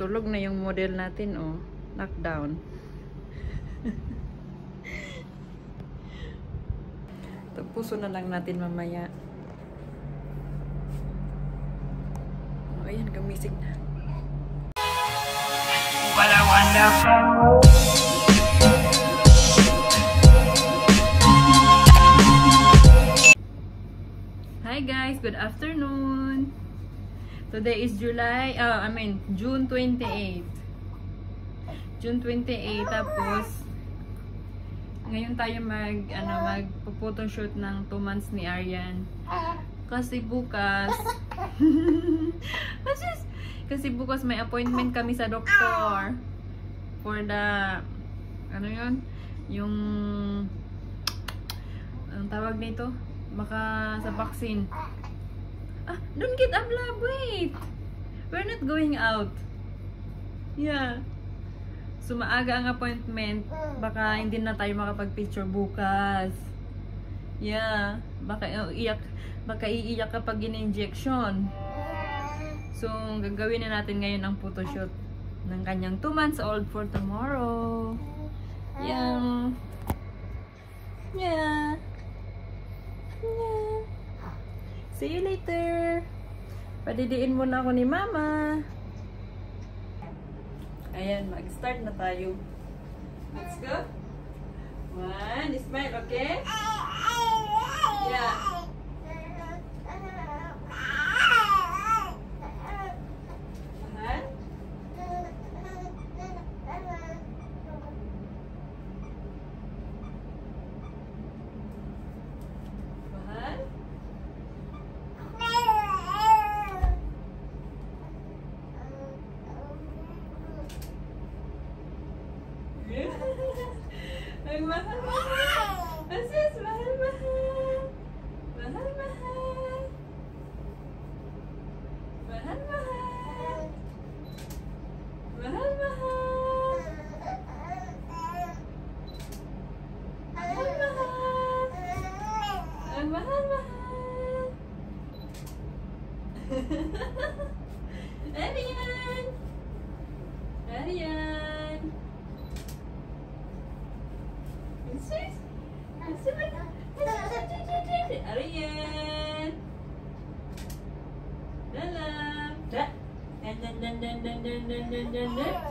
Tulog na yung model natin, oh. Knockdown. Tapuso na lang natin mamaya. Oh, ayan, gumising na. What a wonderful. Hi guys, good afternoon. Today is July, uh, I mean June 28. June 28 tapos ngayon tayo mag ano mag photoshoot ng 2 months ni Aryan. Kasi bukas kasi, kasi bukas may appointment kami sa doktor for the ano yun yung ang tawag nito baka sa vaccine ah don't get lab wait. We're not going out. Yeah. So maaga ang appointment. Baka hindi na tayo makapag-picture bukas. Yeah. Baka iiyak baka iiyak kapag in-injection. So gagawin na natin ngayon ang photoshoot ng kanyang 2 months old for tomorrow. Yeah. Yeah. Yeah see you later. Padidiin muna ako ni mama. Ayan mag-start na tayo. Let's go. One smile okay? Yeah the hell? dun, dun, dun, dun.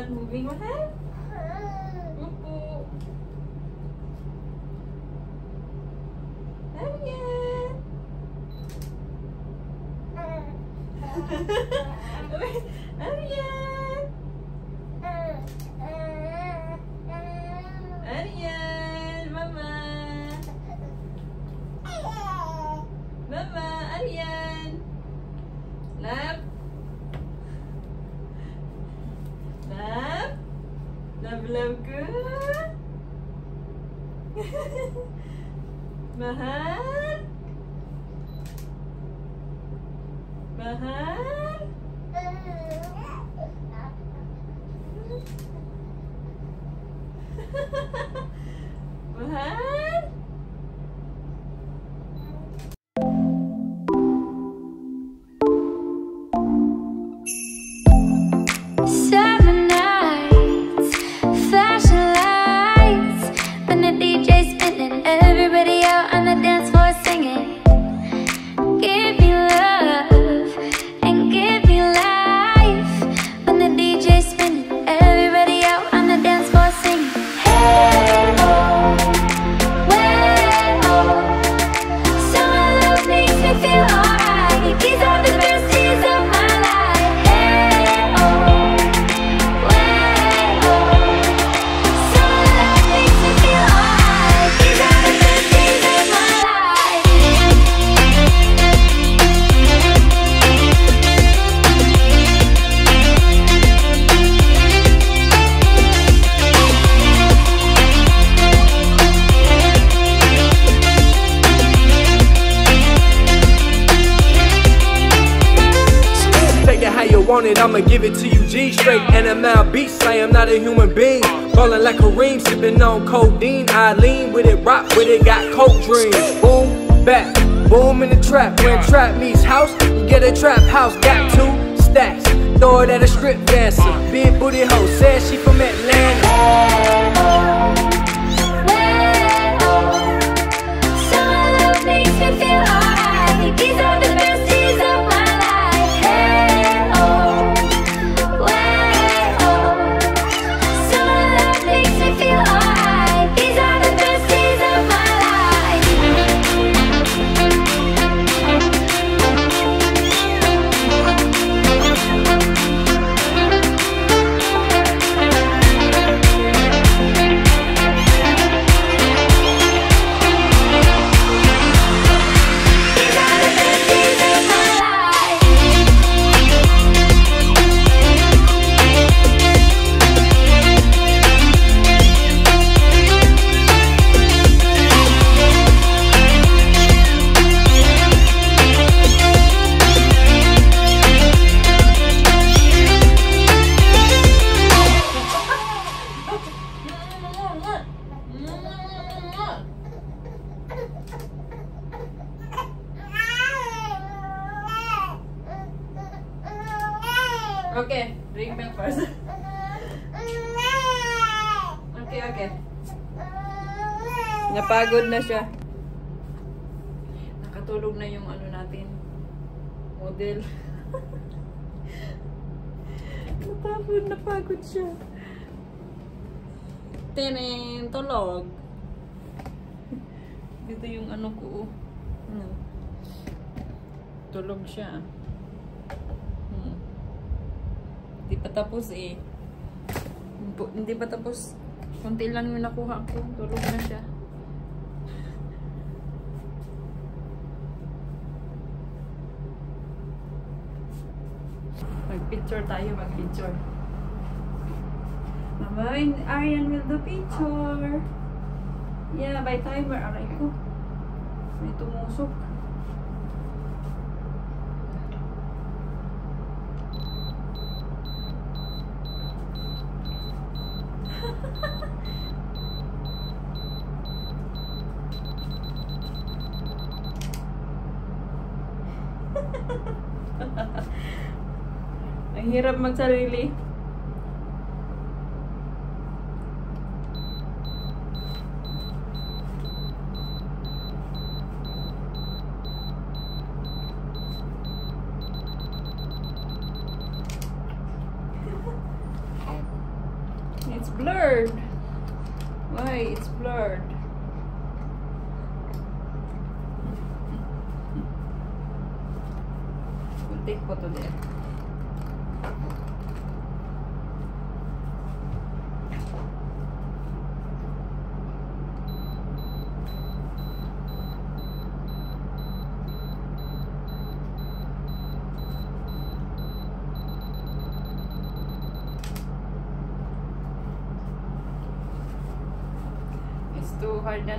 not moving with it? Want it, I'ma give it to you G straight. NML beats, I am not a human being. Ballin' like Kareem, sippin' on codeine. I lean with it, rock with it, got coke dreams. Boom, back, boom in the trap. When trap meets house, you get a trap house. Got two stacks, throw it at a strip dancer. Big booty hoe, said she from Atlanta. Love oh, makes me feel siya. Nakatulog na yung ano natin. Model. Napagod, napagod siya. Tinin, tulog. Dito yung ano ko. Hmm. Tulog siya. Hmm. Hindi pa tapos eh. Hindi pa tapos. Kunti lang yung nakuha ko. Tulog na siya. Mag-picture tayo, mag-picture. Mama, Arian will do picture. Yeah, by timer. Aray ko. May tumusok. Hirap magsarili. It's blurred. Why? It's blurred. Take photo there. It's too hard na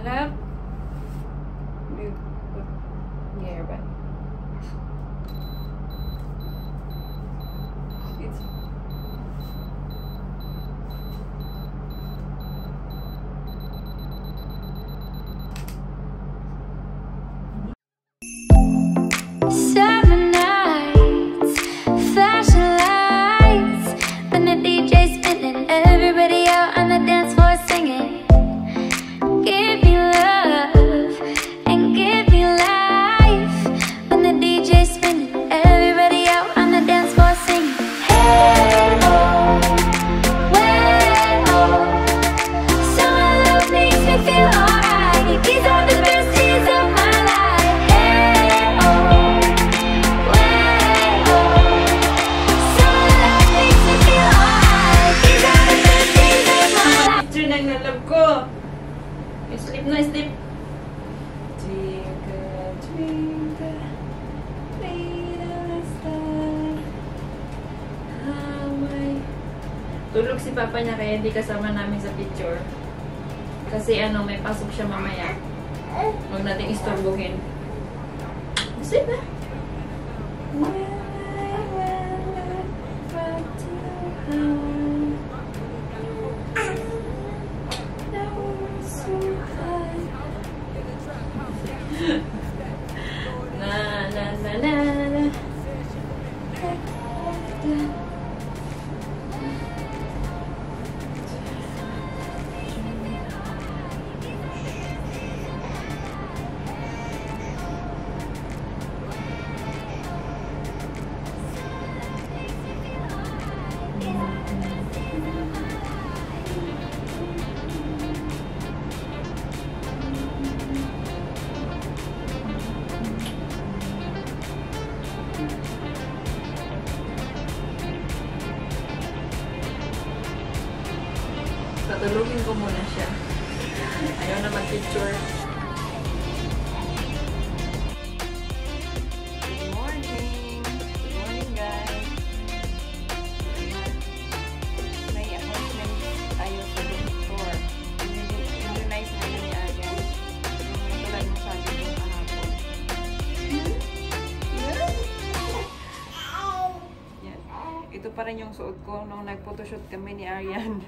rin yung suot ko nung nag-photoshoot kami ni Arian.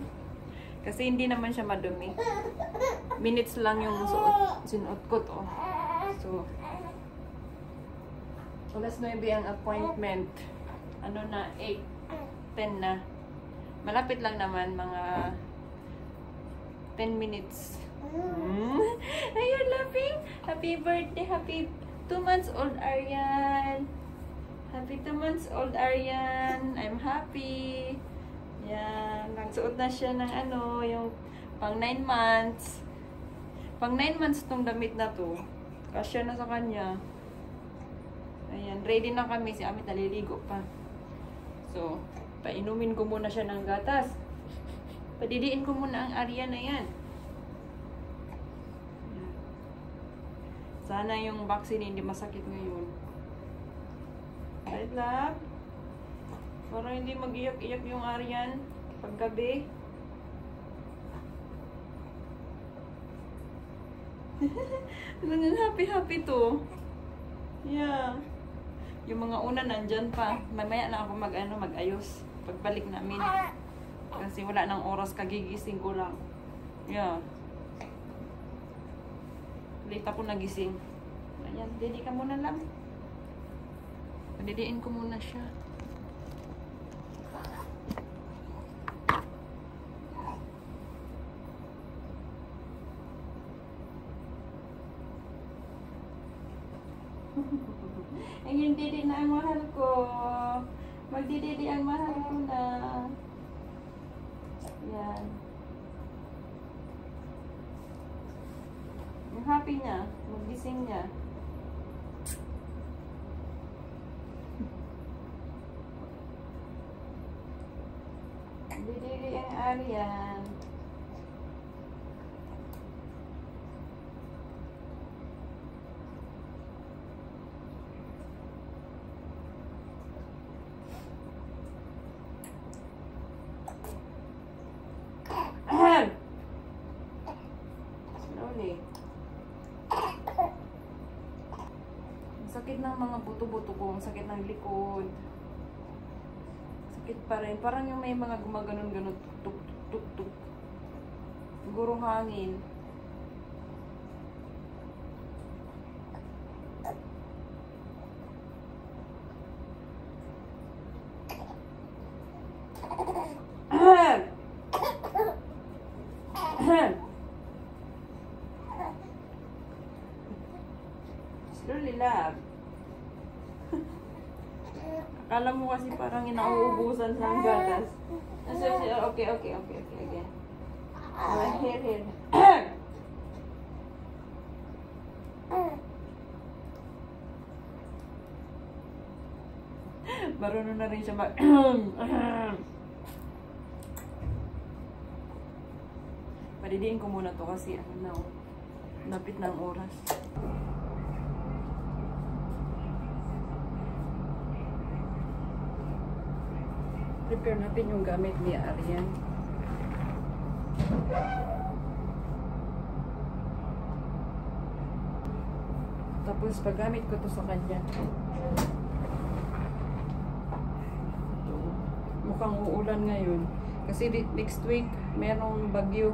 Kasi hindi naman siya madumi. Minutes lang yung suot, sinuot ko to. So, alas 9 ang appointment. Ano na, 8, 10 na. Malapit lang naman, mga 10 minutes. Are you laughing? Happy birthday, happy 2 months old Aryan. Happy 2 months old Aryan. I'm happy. Yan. Nagsuot na siya ng ano, yung pang 9 months. Pang 9 months tong damit na to. Kasya na sa kanya. Ayan. Ready na kami. Si Amit naliligo pa. So, painumin ko muna siya ng gatas. Padidiin ko muna ang area na yan. Sana yung vaccine hindi masakit ngayon. Right, love? Para hindi mag-iyak-iyak yung Aryan paggabi. ano nga happy-happy to? Yeah. Yung mga una nandyan pa. Mamaya na ako mag, ano, mag-ayos. Pagbalik namin. Kasi wala nang oras kagigising ko lang. Yeah. Late ako nagising. Ayan, didi ka muna lang. Padidiin ko muna siya. Ayun, didi na ang mahal ko. Magdididi ang mahal ko na. Yan. Yung happy niya, magising niya. Arian. Ahem. Slowly. Ang sakit ng mga buto-buto ko. Ang sakit ng likod. Sakit pa rin. Parang yung may mga gumaganon-ganon. Tuk, tuk, tuk, tuk. Siguro hangin. Ahem. Ahem. Slowly, love. Akala mo kasi parang inauubusan sa gatas. Nasa, okay, okay, okay, okay, again. Uh, here, here. Marunong na rin siya mag... Padidiin ko muna to kasi ano na, oh, napit ng oras. Prepare natin yung gamit ni Arian. Tapos paggamit ko to sa kanya. Ito. Mukhang uulan ngayon. Kasi next week, merong bagyo.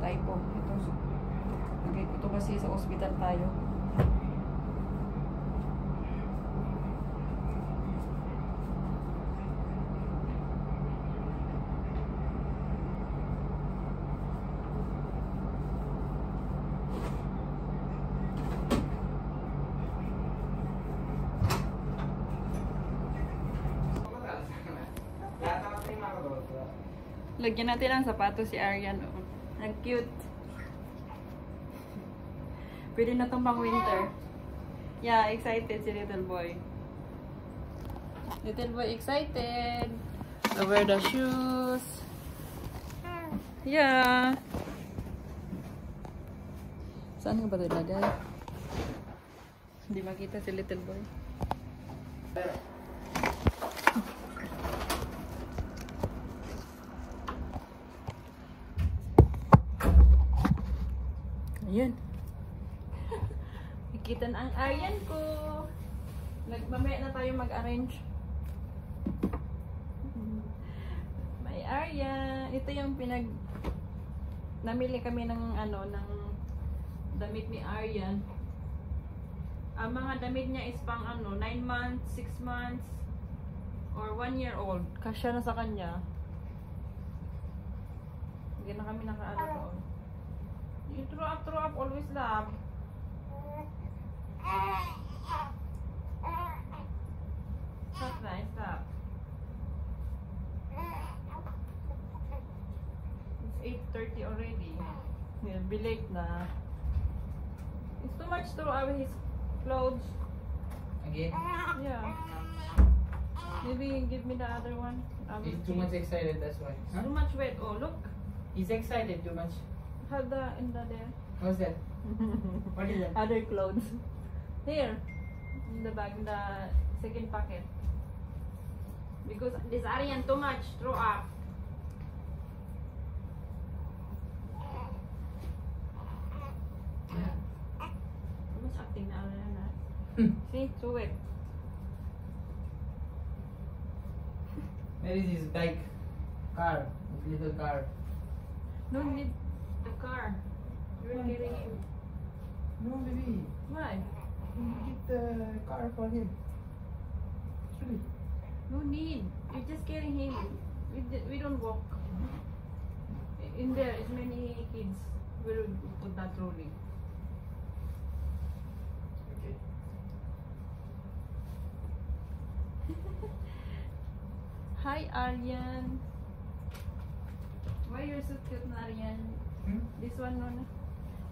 Typo. Ito. Okay, ito kasi sa ospital tayo. Lagyan natin ang sapatos si Arian. Oh. Ang cute. Pwede na itong pang winter. Yeah, excited si little boy. Little boy excited. To wear the shoes. Yeah. Saan nga ba ito ilagay? Hindi makita si little boy. Ayun. Ikita na ang Aryan ko. Nagmamaya na tayo mag-arrange. May Aryan. Ito yung pinag... Namili kami ng ano, ng damit ni Aryan. Ang mga damit niya is pang ano, 9 months, 6 months, or 1 year old. Kasya na sa kanya. Hindi na kami nakaano doon. You throw up, throw up, always love. Stop na, stop. It's 8.30 already. Yeah, be late na. It's too much throw away his clothes. Again? Yeah. Maybe give me the other one. I will He's too much excited, that's why. Too much wet. Oh, look. He's excited too much. Have the in the there. How's that? What is that? Other clothes. Here. In the bag, in the second pocket. Because this Aryan too much. Throw up. Too much acting Aryan na. See? Too wet. Where is his bike? Car. His little car. No need the car. You're carrying him. No, baby. Why? you Get the car for him. No need. You're just carrying him. We, we don't walk. In there is many kids. Will put that trolley. Okay. Hi, Aryan. Why you're so cute Aryan? Hmm? This one, no?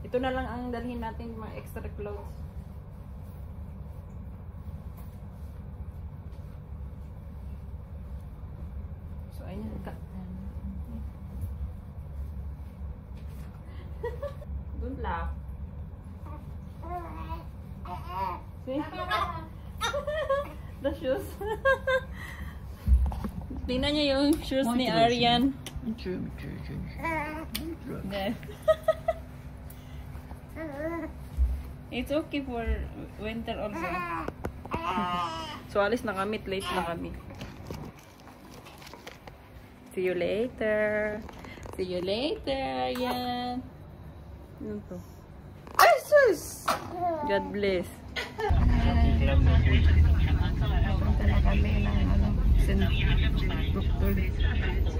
Ito na lang ang dalhin natin mga extra clothes. So, ayun. Ka Don't laugh. See? The shoes. Tingnan niyo yung shoes ni Arian. There. It's okay for winter also. so, alis na kami. Late na kami. See you later. See you later. Yan. Ano to? Ay, sus! God bless. Punta na kami ng ano, book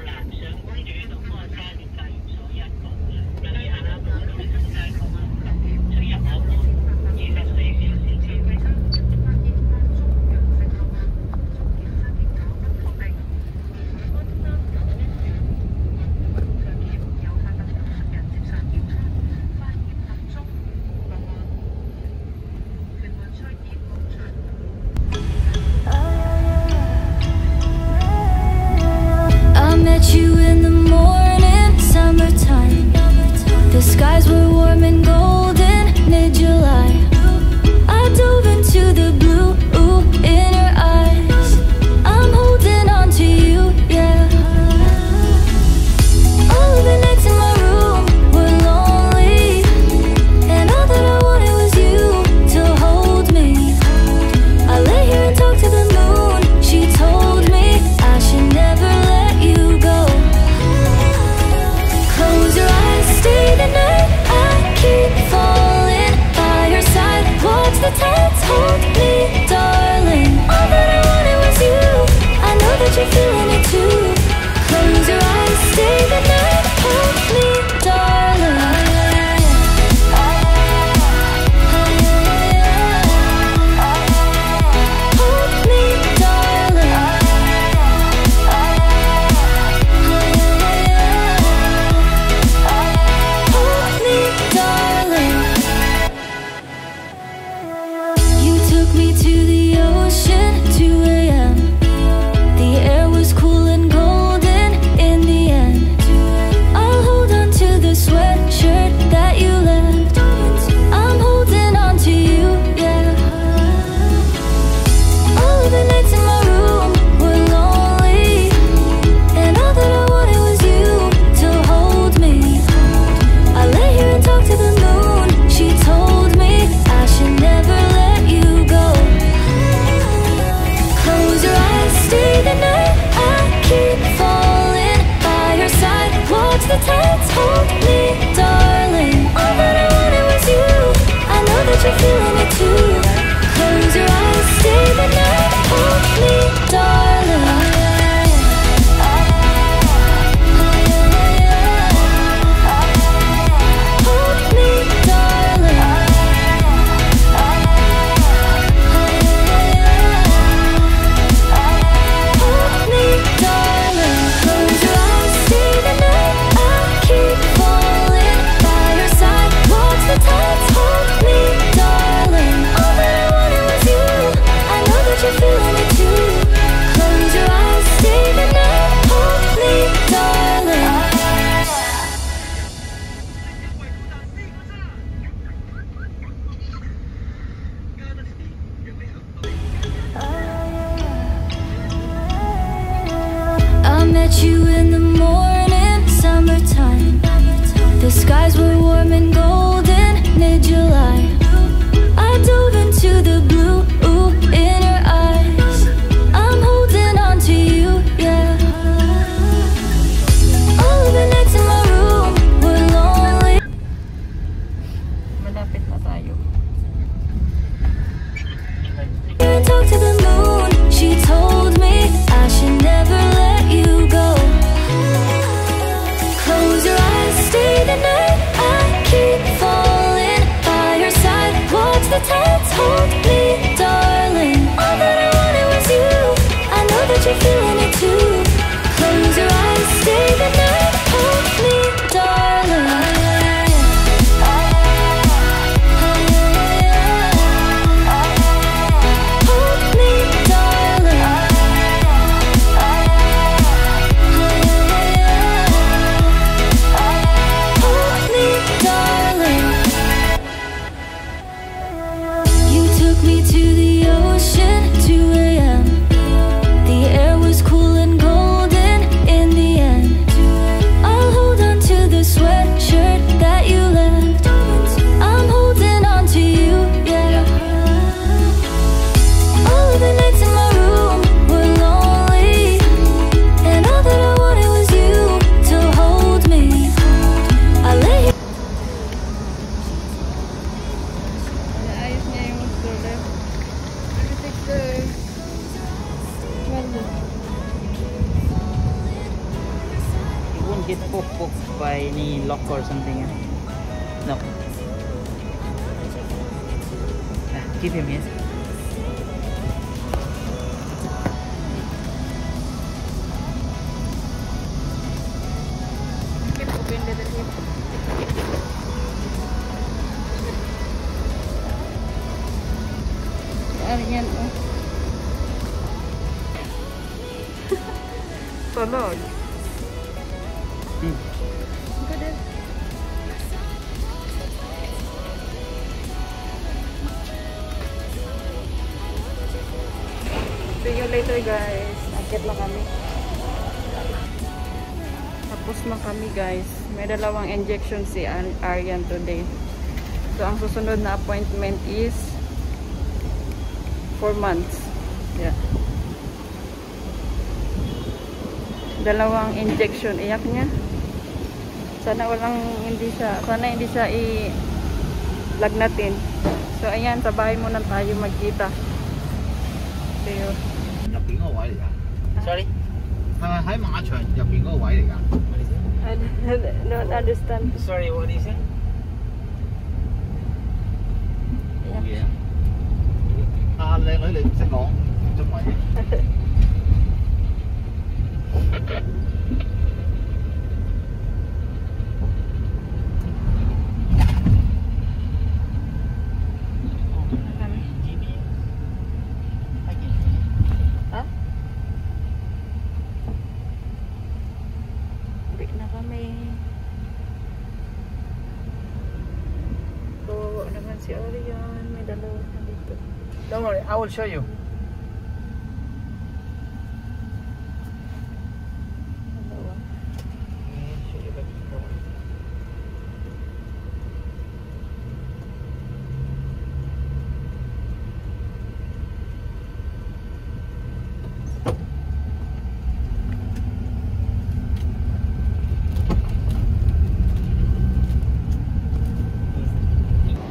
me to the ocean, or something. eh? No. Ah, give him, yes. Keep open the door. Ano yan, oh. Tulog. Hmm. Good. See you later guys. Akit na kami. Tapos na kami guys. May dalawang injection si Arian today. So ang susunod na appointment is 4 months. Yeah. Dalawang injection. Iyak niya. Sana walang hindi siya, sana hindi siya i lagnatin. So ayan, sa bahay muna tayo magkita. See you. 㗎， Sorry? 系咪喺马场入边嗰个位嚟㗎？ I don't understand. Sorry, what is it? 冇嘢啊！啊，靓女你唔识讲中文嘅， I will show you.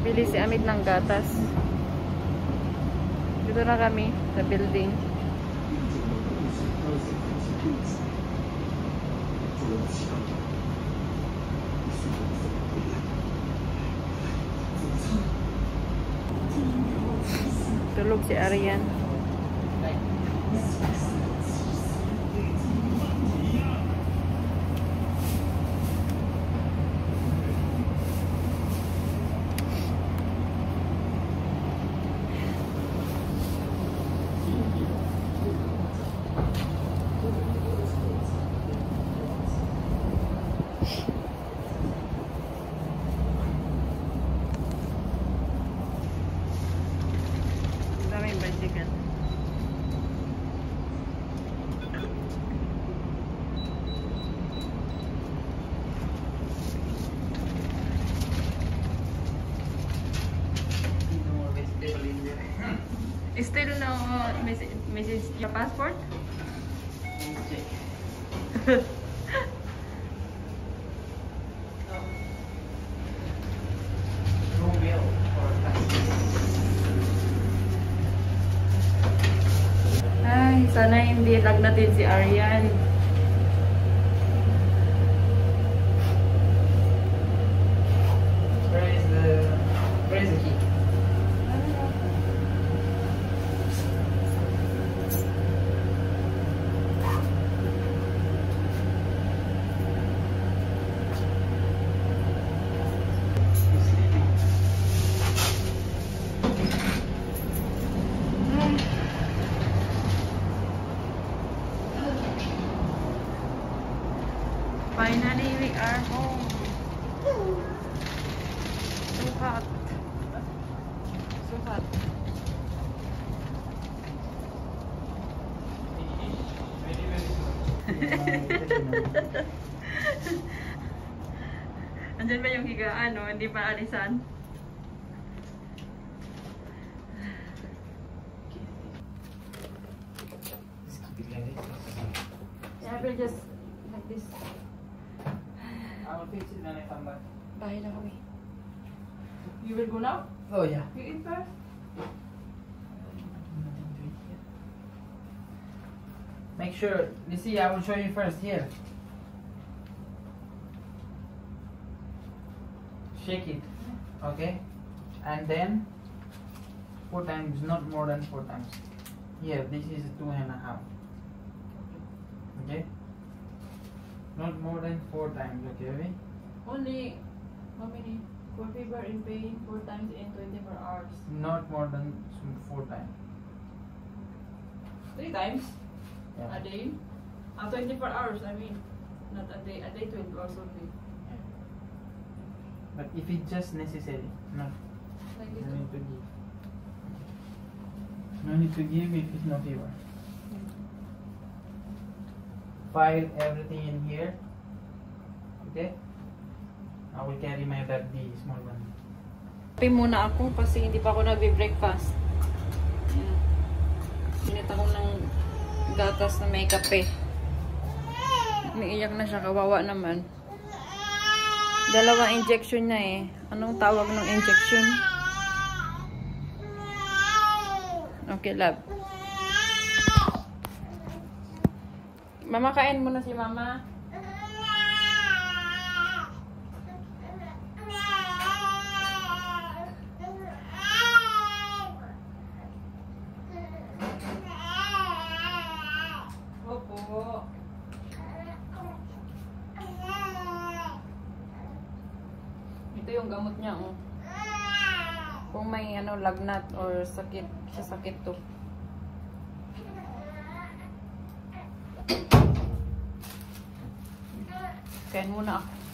Bili si Amit ng gatas. Tulog si Arian. Hindi pa alisan? Just keep it like this. Yeah, I will just like this. I will fix it when I come back. Bahay kami. You will go now? Oh yeah. You eat first? Make sure, you see, I will show you first here. Shake it, okay? And then, four times, not more than four times. Here, this is two and a half. Okay? Not more than four times, okay? Only, how many? For people in pain, four times in 24 hours. Not more than four times. Three times Yeah. a day? Uh, 24 hours, I mean. Not a day, a day 20 hours only. But if it's just necessary, not Like no this. need to give. No need to give if it's no fever. File everything in here. Okay? I will carry my bag, the small one. Kape muna ako kasi hindi pa ako nagbe-breakfast. Sinit ako ng gatas na may kape. Umiiyak na siya, kawawa naman. Dalawa injection niya eh. Anong tawag ng injection? Okay, love. Mama, kain muna si mama. Opo. Ito yung gamot niya, oh. Kung may ano, lagnat or sakit, sa sakit to. Kain muna ako.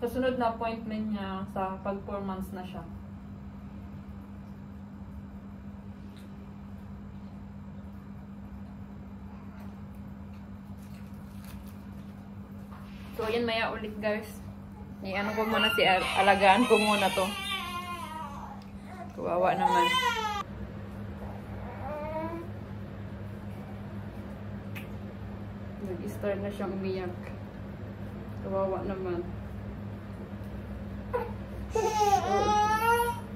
Kasunod na appointment niya sa pag 4 months na siya. So, ayan maya ulit guys. I-ano ko muna si Al- alagaan ko muna to. Kawawa naman. Nag-start na siyang umiyak. Kawawa naman.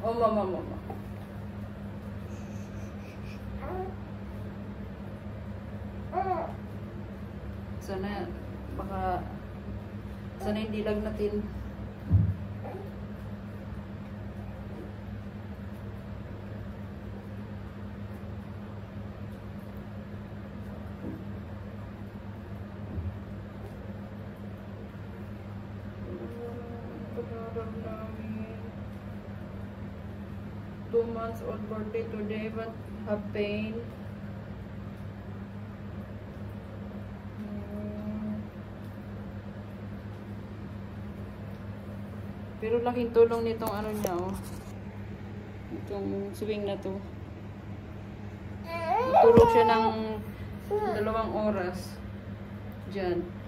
Oh, mama, mama. Sana, baka, sana hindi lang natin months old birthday today but have pain. Pero laking tulong nitong ano niya, oh. Itong swing na to. Tutulog siya ng dalawang oras. Diyan.